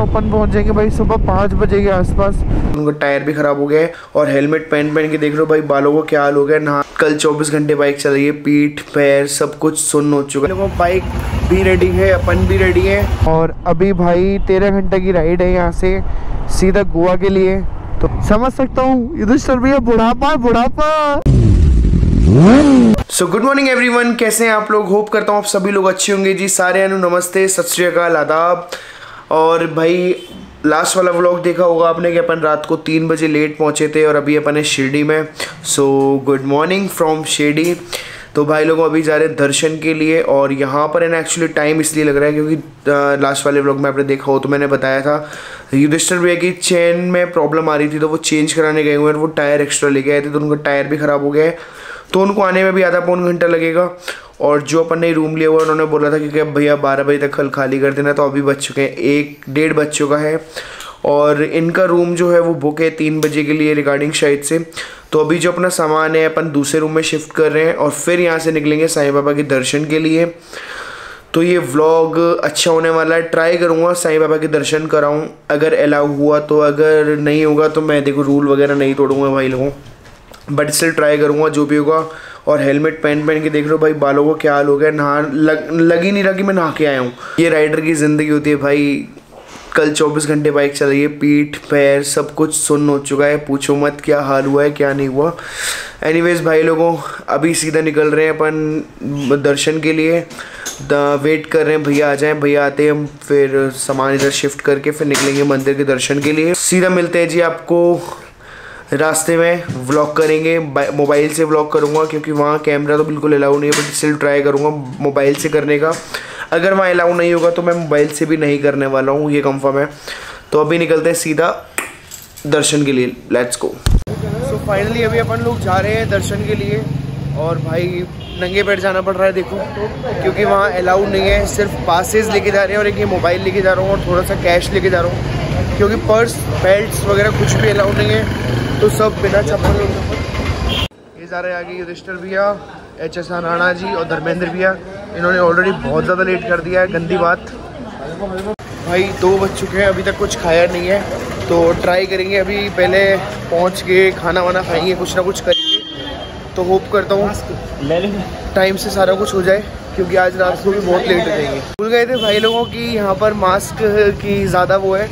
अपन पहुँच जाएँगे भाई सुबह पाँच बजे के आसपास। उनका टायर भी खराब हो गया है और हेलमेट पहन पहन के देख लो भाई बालों को क्या हाल हो गया। नहा कल 24 घंटे बाइक चल रही है पीठ पैर सब कुछ सुन्न हो चुका है। बाइक भी रेडी है अपन भी रेडी है। और अभी भाई तेरह घंटे की राइड है यहाँ से सीधा गोवा के लिए। तो समझ सकता हूँ युधिष्ठर रही बुढ़ापा बुढ़ापा। सो गुड मॉर्निंग एवरीवन कैसे हैं आप लोग? होप करता हूँ आप सभी लोग अच्छे होंगे जी। सारे अनु नमस्ते सत श्री अकाल आदाब। और भाई लास्ट वाला व्लॉग देखा होगा आपने कि अपन रात को तीन बजे लेट पहुँचे थे और अभी अपन है शिरडी में। So good morning from Shirdi. तो भाई, लोग अभी जा रहे हैं दर्शन के लिए और यहाँ पर है ना एक्चुअली टाइम इसलिए लग रहा है क्योंकि लास्ट वाले व्लॉग में आपने देखा हो तो मैंने बताया था। युधिष्ठर भैया की चेन में प्रॉब्लम आ रही थी तो वो चेंज कराने गए हुए हैं वो टायर एक्स्ट्रा लेके आए थे तो उनका टायर भी ख़राब हो गया है। तो उनको आने में भी आधा पौन घंटा लगेगा। और जो अपन ने रूम लिया हुआ उन्होंने बोला था कि भैया बारह बजे तक कल खाली कर देना तो अभी बच चुके हैं, एक, डेढ़ बज चुका है। और इनका रूम जो है, वो बुक है तीन बजे के लिए रिगार्डिंग शायद से। तो अभी जो अपना सामान है, अपन दूसरे रूम में शिफ्ट कर रहे हैं और फिर यहाँ से निकलेंगे साईं बाबा के दर्शन के लिए। तो ये व्लॉग अच्छा होने वाला है ट्राई करूँगा, साईं बाबा के दर्शन कराऊँ। अगर अलाउ हुआ तो अगर नहीं होगा तो मैं देखो रूल वगैरह नहीं तोड़ूँगा भाई लोगों। बट स्टिल ट्राई करूँगा, जो भी होगा और हेलमेट पहन पहन के देख लो भाई, बालों को क्या हाल हो गया? नहा, लग लग ही नहीं रहा कि मैं नहा के आया हूँ. ये राइडर की ज़िंदगी होती है, भाई, कल 24 घंटे बाइक चल रही है, पीठ, पैर, सब कुछ सुन्न हो चुका है, पूछो मत क्या हाल हुआ है, क्या नहीं हुआ. एनीवेज भाई लोगों, अभी सीधा निकल रहे हैं अपन दर्शन के लिए। वेट कर रहे हैं, भैया आ जाएँ, भैया आते हैं, हम फिर सामान इधर शिफ्ट करके फिर निकलेंगे मंदिर के दर्शन के लिए. सीधा मिलते हैं जी आपको रास्ते में व्लॉग करेंगे मोबाइल से व्लॉग करूँगा, क्योंकि वहाँ कैमरा तो बिल्कुल अलाउ नहीं है बट स्टिल ट्राई करूँगा मोबाइल से करने का। अगर वहाँ अलाउ नहीं होगा तो मैं मोबाइल से भी नहीं करने वाला हूँ, ये कंफर्म है। तो अभी निकलते हैं सीधा दर्शन के लिए लेट्स गो सो फाइनली अभी अपन लोग जा रहे हैं दर्शन के लिए, और भाई नंगे पैर जाना पड़ रहा है, देखो। क्योंकि वहाँ अलाउ नहीं है, सिर्फ़ पासेस लेके जा रहे हैं, और एक ये मोबाइल लेके जा रहा हूँ, और थोड़ा सा कैश लेके जा रहा हूँ। क्योंकि पर्स बेल्ट वगैरह कुछ भी अलाउ नहीं है। तो सब बिना चप्पल ये जा रहे आगे युधिष्ठर भैया एच एस राणा जी और धर्मेंद्र भैया। इन्होंने ऑलरेडी बहुत ज़्यादा लेट कर दिया है, गंदी बात। भाई, दो बज चुके हैं, अभी तक कुछ खाया नहीं है। तो ट्राई करेंगे, अभी पहले पहुँच के खाना वाना खाएँगे, कुछ ना कुछ करेंगे। तो होप करता हूँ टाइम से सारा कुछ हो जाए, क्योंकि आज रात को भी बहुत लेट हो जाएँगे। भूल गए थे भाई लोगों की यहाँ पर मास्क की ज़्यादा वो है।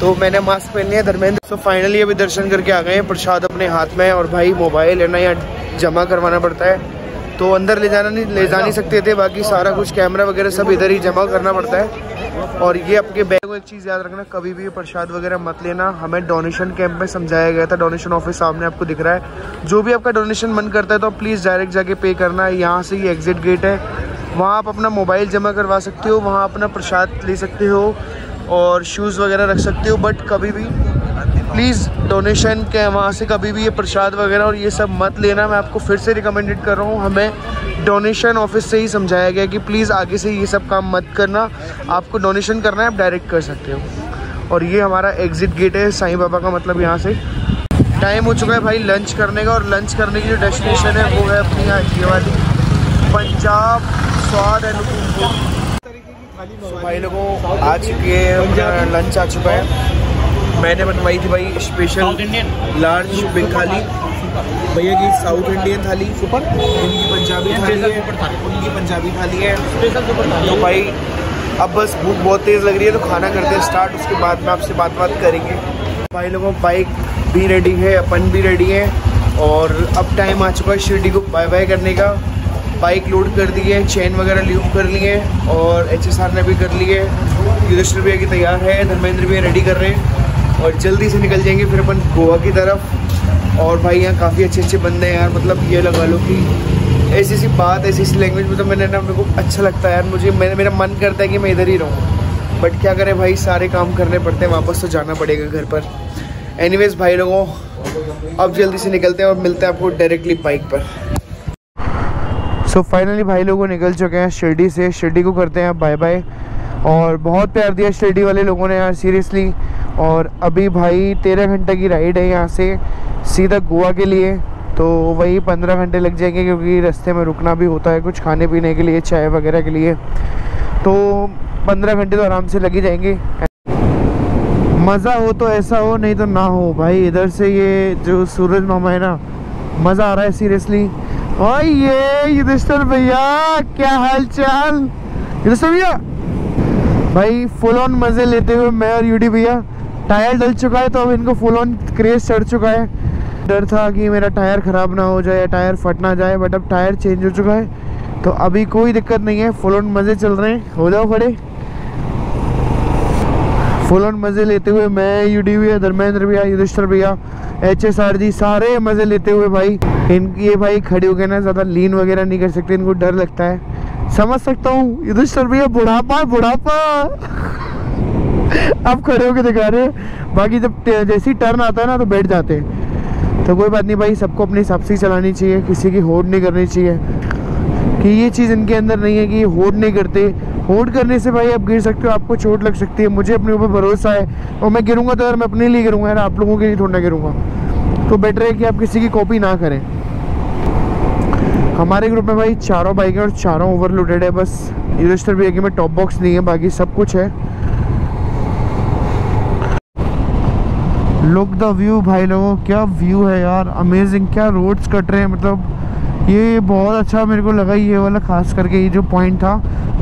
तो मैंने मास्क पहन लिया धर्मेंद्र। तो फाइनली अभी दर्शन करके आ गए हैं, प्रसाद अपने हाथ में और भाई मोबाइल है ना यहाँ जमा करवाना पड़ता है। तो अंदर ले जाना नहीं, ले जा नहीं सकते थे, बाकी सारा कुछ कैमरा वगैरह सब इधर ही जमा करना पड़ता है। और ये आपके बैग को एक चीज़ याद रखना, कभी भी प्रसाद वगैरह मत लेना। हमें डोनेशन कैंप में समझाया गया था डोनेशन ऑफ़िस सामने आपको दिख रहा है। जो भी आपका डोनेशन मन करता है तो प्लीज़ डायरेक्ट जाके पे करना है यहाँ से ही एग्जिट गेट है। वहाँ आप अपना मोबाइल जमा करवा सकते हो, वहाँ अपना प्रसाद ले सकते हो। और शूज़ वगैरह रख सकते हो बट कभी भी प्लीज़ डोनेशन के वहाँ से कभी भी ये प्रसाद वगैरह और ये सब मत लेना। मैं आपको फिर से रिकमेंडेड कर रहा हूँ, हमें डोनेशन ऑफ़िस से ही समझाया गया कि प्लीज़ आगे से ये सब काम मत करना। आपको डोनेशन करना है, आप डायरेक्ट कर सकते हो। और ये हमारा एग्ज़िट गेट है, साईं बाबा का मतलब यहाँ से। टाइम हो चुका है भाई लंच करने का और लंच करने की जो डेस्टिनेशन है, वो है अपनी यहाँ ये वाली पंजाब स्वाद अनुकूलपुर भाई लोगों आ चुके हैं लंच आ चुका है। मैंने बनवाई थी भाई स्पेशल लार्ज बिग थाली। भैया की साउथ इंडियन थाली। सुपर इनकी पंजाबी थाली है। उनकी पंजाबी थाली है। स्पेशल सुपर तो भाई अब बस भूख बहुत तेज़ लग रही है तो खाना करते हैं स्टार्ट उसके बाद में आपसे बात बात करेंगे। भाई लोगों बाइक भी रेडी है अपन भी रेडी है। और अब टाइम आ चुका है शिरडी को बाय बाय करने का। बाइक लोड कर दी है, चैन वगैरह ल्यूब कर लिए और एच एस आर ने भी कर लिए युधिष्ठिर भैया की तैयार है, धर्मेंद्र भैया रेडी कर रहे हैं और जल्दी से निकल जाएँगे फिर अपन गोवा की तरफ़। और भाई यहाँ काफ़ी अच्छे अच्छे बंदे हैं यार मतलब ये लगा लो कि ऐसी ऐसी बात, ऐसी ऐसी लैंग्वेज में तो मैंने ना, मेरे को अच्छा लगता है यार। मुझे मेरा मेरा मन करता है कि मैं इधर ही रहूँ। बट क्या करें भाई, सारे काम करने पड़ते हैं, वापस तो जाना पड़ेगा घर पर। एनीवेज भाई लोगों, अब जल्दी से निकलते हैं और मिलते हैं आपको डायरेक्टली बाइक पर। सो so फाइनली भाई लोगों निकल चुके हैं शिरडी से। शिरडी को करते हैं बाय बाय और बहुत प्यार दिया शिरडी वाले लोगों ने यार सीरियसली और अभी भाई तेरह घंटे की राइड है यहाँ से, सीधा गोवा के लिए। तो वही पंद्रह घंटे लग जाएँगे क्योंकि रास्ते में रुकना भी होता है, कुछ खाने पीने के लिए, चाय वगैरह के लिए। तो पंद्रह घंटे तो आराम से लग ही जाएँगे। मज़ा हो तो ऐसा हो, नहीं तो ना हो। भाई इधर से ये जो सूरज मामा है ना, मज़ा आ रहा है सीरियसली ये युधिष्ठर भैया, क्या हाल चाल युधिष्ठर भैया, भाई फुल ऑन मज़े लेते हुए मैं और यूडी भैया, टायर डल चुका है तो अब इनको फुल ऑन क्रेज चढ़ चुका है। डर था कि मेरा टायर ख़राब ना हो जाए टायर फट ना जाए बट अब टायर चेंज हो चुका है तो अभी कोई दिक्कत नहीं है फुल ऑन मज़े चल रहे हैं। हो जाओ खड़े फुल ऑन मज़े लेते हुए मैं, यूडी धर्मेंद्र भैया, युधिष्ठर भैया एच एस आर जी, सारे मज़े लेते हुए भाई, इनकी ये भाई खड़े हो गए ना ज़्यादा लीन वगैरह नहीं कर सकते, इनको डर लगता है। समझ सकता हूँ, युधिष्ठर भैया, बुढ़ापा बुढ़ापा। अब खड़े होकर दिखा रहे हैं। बाकी जब जैसी टर्न आता है ना तो बैठ जाते हैं। तो कोई बात नहीं भाई, सबको अपने हिसाब से चलानी चाहिए, किसी की होड़ नहीं करनी चाहिए। कि ये चीज़ इनके अंदर नहीं है कि ये होड़ नहीं करते। होड़ करने से भाई आप गिर सकते हो, आपको चोट लग सकती है, मुझे अपने ऊपर भरोसा है। और मैं गिरूँगा तो यार मैं अपने लिए गिरूँगा यार आप लोगों के लिए थोड़ा गिरूँगा। तो बेटर है कि आप किसी की कॉपी ना करें। हमारे ग्रुप में भाई चारों बाइक और चारों ओवरलोडेड है, बस। यूनिस्टर भी है कि में टॉप बॉक्स नहीं है, बाकी सब कुछ है। लुक द व्यू भाई लोगों, क्या व्यू है यार? अमेजिंग क्या रोड्स कट रहे हैं मतलब ये बहुत अच्छा मेरे को लगा ये वाला, खास करके ये जो पॉइंट था।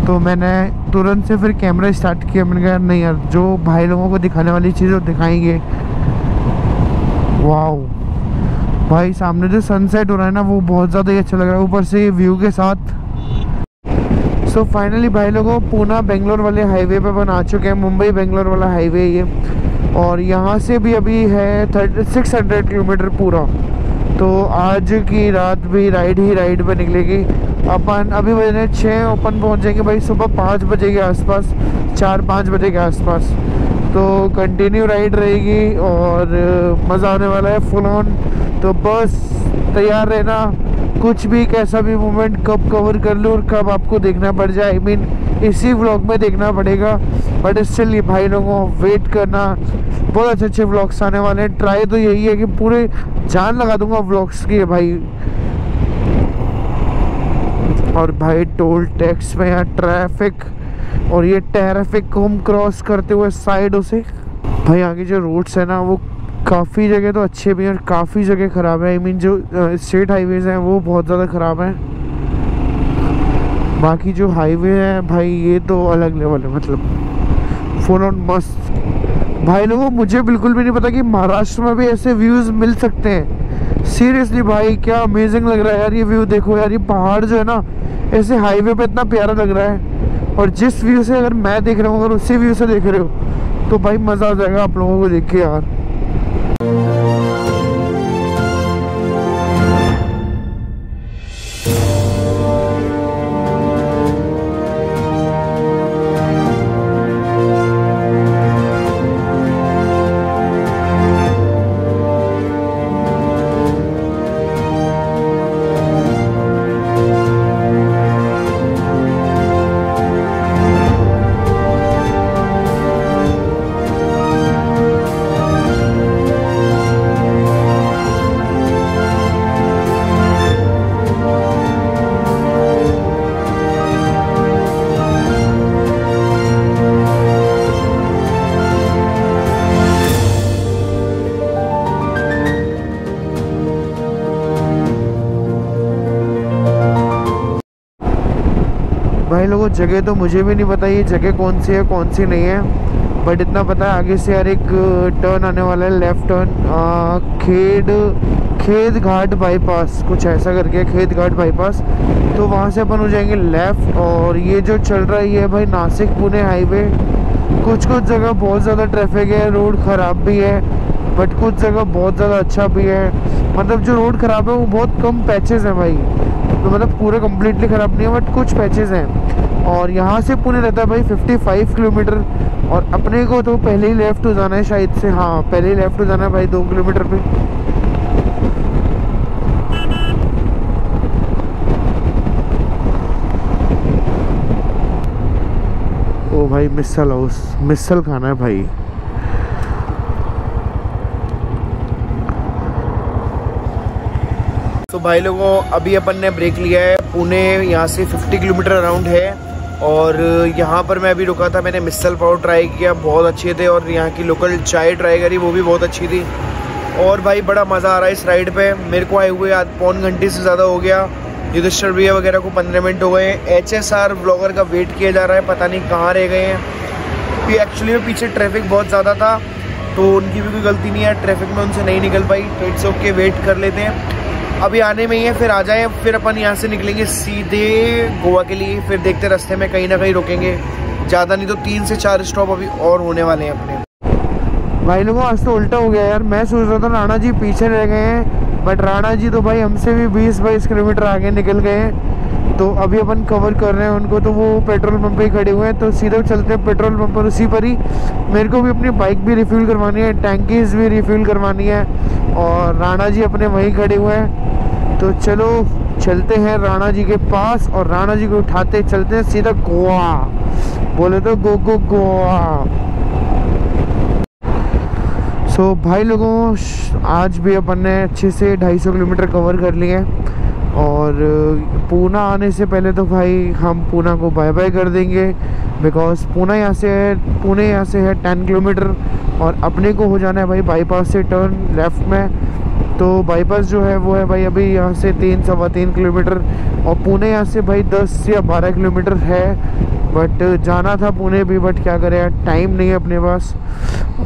तो मैंने तुरंत से फिर कैमरा स्टार्ट किया। मैंने कहा, नहीं यार, जो भाई लोगों को दिखाने वाली चीज़ वो दिखाएँगे। वाओ भाई, सामने जो सनसेट हो रहा है ना, वो बहुत ज़्यादा ही अच्छा लग रहा है। ऊपर से व्यू के साथ। सो so फाइनली भाई लोगों, पूना बेंगलोर वाले हाईवे पे आ चुके हैं। मुंबई बेंगलोर वाला हाईवे ये। और यहाँ से भी अभी है थर्टी सिक्स हंड्रेड किलोमीटर पूरा। तो आज की रात भी राइड ही राइड पे निकलेगी। अपन अभी बजे छः ओपन पहुँच जाएँगे भाई सुबह पाँच बजे के आसपास चार पाँच बजे के आसपास। तो कंटिन्यू राइड रहेगी और मज़ा आने वाला है फुल ऑन तो बस तैयार रहना। कुछ भी कैसा भी मोमेंट कब कवर कर लूँ और कब आपको देखना पड़ जाए। आई I मीन mean, इसी व्लॉग में देखना पड़ेगा। बट स्टिल भाई लोगों वेट करना। बहुत अच्छे अच्छे व्लॉग्स आने वाले हैं। ट्राई तो यही है कि पूरे जान लगा दूँगा व्लॉग्स की भाई। और भाई टोल टैक्स में यहाँ ट्रैफ़िक और ये ट्रैफ़िक को हम क्रॉस करते हुए साइडों से भाई आगे जो रोड्स है ना, वो काफ़ी जगह तो अच्छे भी हैं और काफ़ी जगह ख़राब है। आई मीन जो स्टेट हाईवेज़ हैं, वो बहुत ज़्यादा ख़राब हैं। बाकी जो हाईवे है, भाई ये तो अलग लेवल है मतलब फुल ऑन मस्त। भाई लोगों, मुझे बिल्कुल भी नहीं पता कि महाराष्ट्र में भी ऐसे व्यूज़ मिल सकते हैं। सीरियसली भाई, क्या अमेजिंग लग रहा है यार ये व्यू देखो यार, ये पहाड़ जो है ना, ऐसे हाईवे पे इतना प्यारा लग रहा है। और जिस व्यू से अगर मैं देख रहा हूँ, अगर उसी व्यू से देख रहे हो तो भाई मज़ा आ जाएगा आप लोगों को देख के यार। भाई लोगों, जगह तो मुझे भी नहीं पता ये जगह कौन सी है, कौन सी नहीं है। बट इतना पता है आगे से यार एक टर्न आने वाला है लेफ़्ट टर्न खेड, खेद घाट बाईपास कुछ ऐसा करके खेद घाट बाईपास तो वहाँ से अपन हो जाएँगे लेफ़्ट और ये जो चल रहा है, ये भाई नासिक पुणे हाईवे कुछ कुछ जगह बहुत ज़्यादा ट्रैफ़िक है रोड ख़राब भी है बट कुछ जगह बहुत ज़्यादा अच्छा भी है। मतलब जो रोड ख़राब है, वो बहुत कम पैचेस हैं भाई। तो मतलब पूरे कम्प्लीटली ख़राब नहीं है बट कुछ पैचेस हैं। और यहाँ से पुणे रहता भाई 55 किलोमीटर, और अपने को तो पहले ही लेफ़्ट हो जाना है शायद से। हाँ पहले ही लेफ़्ट हो जाना है भाई दो किलोमीटर पे। ओ भाई मिसल हाउस मिसल खाना है भाई। भाई लोगों, अभी अपन ने ब्रेक लिया है। पुणे यहाँ से 50 किलोमीटर अराउंड है और यहाँ पर मैं अभी रुका था, मैंने मिसल पाव ट्राई किया, बहुत अच्छे थे और यहाँ की लोकल चाय ट्राई करी, वो भी बहुत अच्छी थी। और भाई बड़ा मज़ा आ रहा है इस राइड पे। मेरे को आए हुए आज पौन घंटे से ज़्यादा हो गया। युधिष्ठर भैया वगैरह को पंद्रह मिनट हो गए। हैं एच एस आर ब्लॉगर का वेट किया जा रहा है, पता नहीं कहाँ रह गए हैं। एक्चुअली में पीछे ट्रैफ़िक बहुत ज़्यादा था तो उनकी भी कोई गलती नहीं है। ट्रैफ़िक में उनसे नहीं निकल पाई तो इट्स ओके वेट कर लेते हैं। अभी आने में ही है, फिर आ जाए, फिर अपन यहाँ से निकलेंगे सीधे गोवा के लिए, फिर देखते रास्ते में कहीं ना कहीं रुकेंगे। ज़्यादा नहीं तो तीन से चार स्टॉप अभी और होने वाले हैं अपने। भाई लोगों आज तो उल्टा हो गया यार। मैं सोच रहा था राणा जी पीछे रह गए हैं बट राणा जी तो भाई हमसे भी बीस बाईस किलोमीटर आगे निकल गए हैं। तो अभी अपन कवर कर रहे हैं उनको तो वो पेट्रोल पंप पे ही खड़े हुए हैं तो सीधा चलते हैं पेट्रोल पंप पर। उसी पर ही मेरे को भी अपनी बाइक भी रिफ़िल करवानी है टैंकीज भी रिफ़िल करवानी है और राणा जी अपने वहीं खड़े हुए हैं। तो चलो चलते हैं राणा जी के पास और राणा जी को उठाते चलते हैं सीधा गोवा। बोले तो गो गो गोवा। सो so, भाई लोगों आज भी अपन ने अच्छे से 250 किलोमीटर कवर कर लिए और पूना आने से पहले तो भाई हम पूना को बाय बाय कर देंगे बिकॉज़ पूना यहाँ से है पुणे यहाँ से है टेन किलोमीटर और अपने को हो जाना है भाई बाईपास से टर्न लेफ़्ट में। तो बाईपास जो है, वो है भाई अभी यहाँ से तीन, सवा तीन किलोमीटर और पुणे यहाँ से भाई 10 या 12 किलोमीटर है। बट जाना था पुणे भी बट क्या करें टाइम नहीं है अपने पास।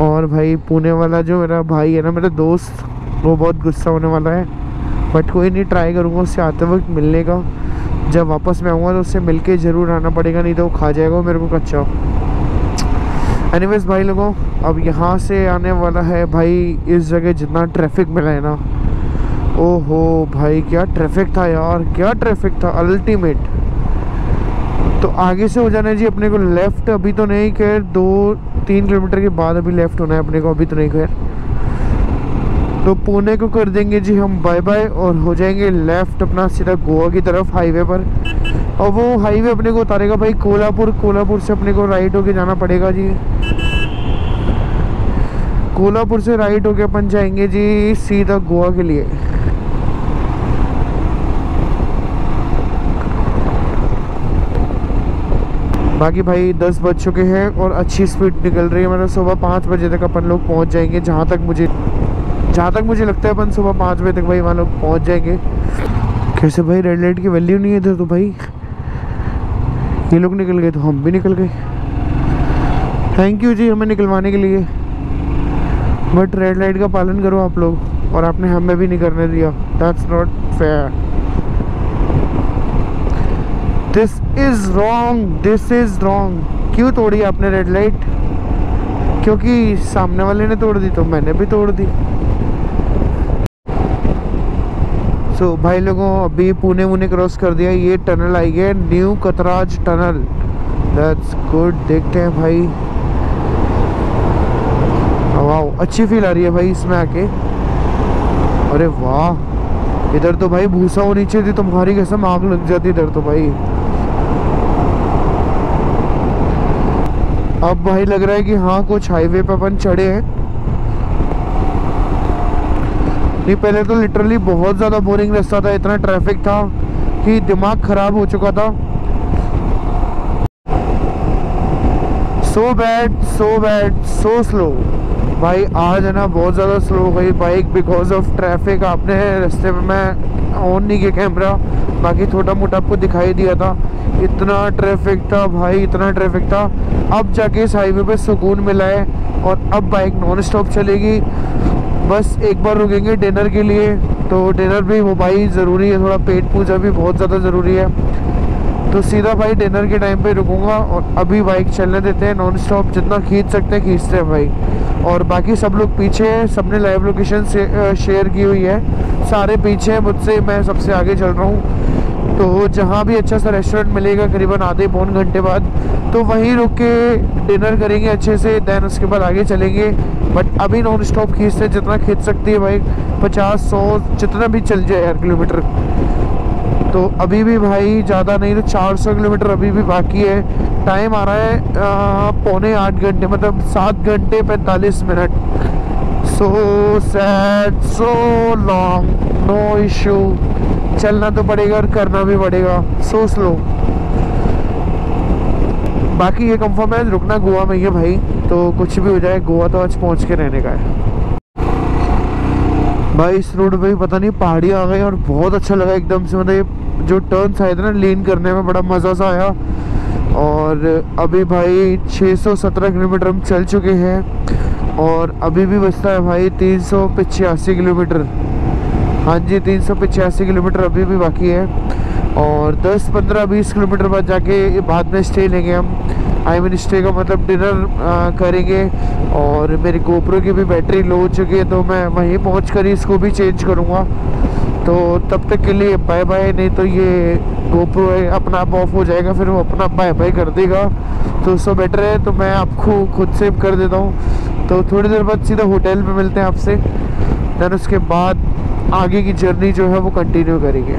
और भाई पुणे वाला जो मेरा भाई है ना, मेरा दोस्त, वो बहुत गुस्सा होने वाला है। बट कोई नहीं ट्राई करूँगा, उससे आते वक्त मिलने का। जब वापस मैं आऊँगा तो उससे मिल ज़रूर आना पड़ेगा, नहीं तो वो खा जाएगा मेरे को कच्चा। एनीवेज भाई लोगों, अब यहाँ से आने वाला है भाई, इस जगह जितना ट्रैफ़िक मिला है ना। ओहो भाई, क्या ट्रैफ़िक था यार, क्या ट्रैफ़िक था अल्टीमेट तो आगे से हो जाना है जी अपने को लेफ़्ट अभी तो नहीं, खैर दो, तीन किलोमीटर के बाद अभी लेफ़्ट होना है अपने को, अभी तो नहीं, खैर। तो पुणे को कर देंगे जी हम बाय बाय और हो जाएँगे लेफ़्ट अपना सीधा गोवा की तरफ़ हाईवे पर। और वो हाईवे अपने को उतारेगा भाई, कोल्हापुर कोल्हापुर से अपने को राइट होके जाना पड़ेगा जी। कोल्हापुर से राइट होके अपन जाएँगे जी सीधा गोवा के लिए। बाकी भाई दस बज चुके हैं और अच्छी स्पीड निकल रही है मतलब सुबह पाँच बजे तक अपन लोग पहुँच जाएँगे जहाँ तक मुझे जहाँ तक मुझे लगता है अपन सुबह पाँच बजे तक भाई वहाँ लोग पहुँच जाएँगे। कैसे भाई रेड लाइट की वैल्यू नहीं है इधर तो भाई। ये लोग निकल गए तो हम भी निकल गए। थैंक यू जी हमें निकलवाने के लिए। बट रेड लाइट का पालन करो आप लोग। और आपने हमें भी नहीं करने दिया। That's not fair this is wrong this is wrong क्यों तोड़ी आपने रेड लाइट क्योंकि सामने वाले ने तोड़ दी तो मैंने भी तोड़ दी। सो so, भाई लोगों अभी पुणे वुने क्रॉस कर दिया ये टनल आई है new Katraj tunnel that's good देखते हैं भाई। वाह अच्छी फील आ रही है भाई इसमें आके। अरे वाह इधर तो भाई भूसा हो नीचे थी तुम्हारी कसम आग लग जाती इधर तो भाई। अब भाई लग रहा है कि हाँ कुछ हाईवे पे अपन चढ़े हैं। नहीं, पहले तो लिटरली बहुत ज़्यादा बोरिंग रास्ता था, इतना ट्रैफ़िक था कि दिमाग ख़राब हो चुका था। So bad so bad so slow भाई, आज है ना बहुत ज़्यादा स्लो हो गई बाइक बिकॉज़ ऑफ़ ट्रैफ़िक आपने रास्ते में मैं ऑन नहीं किया कैमरा बाकी थोड़ा मोटा आपको दिखाई दिया था। इतना ट्रैफ़िक था भाई, इतना ट्रैफ़िक था। अब जाके इस हाईवे पे सुकून मिला है और अब बाइक नॉन स्टॉप चलेगी। बस एक बार रुकेंगे डिनर के लिए। तो डिनर भी वो भाई ज़रूरी है, थोड़ा पेट पूजा भी बहुत ज़्यादा ज़रूरी है। तो सीधा भाई डिनर के टाइम पे रुकूँगा और अभी बाइक चलने देते हैं नॉन स्टॉप जितना खींच सकते हैं खींचते हैं भाई। और बाकी सब लोग पीछे हैं, सबने लाइव लोकेशन शेयर की हुई है। सारे पीछे हैं मुझसे, मैं सबसे आगे चल रहा हूँ। तो जहाँ भी अच्छा सा रेस्टोरेंट मिलेगा, करीबन आधे पौन घंटे बाद तो वहीं रुक के डिनर करेंगे अच्छे से देन उसके बाद आगे चलेंगे। बट अभी नॉन स्टॉप खींचते जितना खींच सकती है भाई, पचास, सौ, जितना भी चल जाए यार किलोमीटर। तो अभी भी भाई ज़्यादा नहीं तो 400 किलोमीटर अभी भी बाकी है। टाइम आ रहा है पौने आठ घंटे मतलब सात घंटे पैंतालीस minute. So sad so long no issue चलना तो पड़ेगा और करना भी पड़ेगा। सो स्लो बाकी ये कंफर्म है, रुकना गोवा में ही है भाई तो कुछ भी हो जाए, गोवा तो आज पहुँच के रहने का है। भाई, इस रोड पे पता नहीं, पहाड़ी आ गई और बहुत अच्छा लगा एकदम से मतलब ये जो टर्न आए थे ना लीन करने में बड़ा मज़ा सा आया। और अभी भाई 617 किलोमीटर हम चल चुके हैं, और अभी भी बचता है भाई, तीन किलोमीटर। हाँ जी, तीन किलोमीटर अभी भी बाकी है। और 10 15 20 किलोमीटर बाद जाके बाद में स्टे लेंगे हम। आई मीन स्टे का मतलब डिनर करेंगे और मेरी गोप्रो की भी बैटरी लो हो चुकी है तो मैं वहीं पहुँच कर इसको भी चेंज करूँगा। तो तब तक के लिए बाय बाय नहीं तो ये गोप्रो है, अपना आप ऑफ़ हो जाएगा, फिर वो अपना बाय बाय कर देगा। तो उससे बेटर है तो मैं आपको खुद से कर देता हूँ। तो थोड़ी देर बाद सीधा होटल में मिलते हैं आपसे। दैन उसके बाद आगे की जर्नी जो है वो कंटिन्यू करेंगे।